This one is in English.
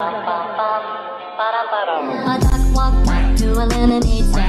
A duck walk back to eliminate.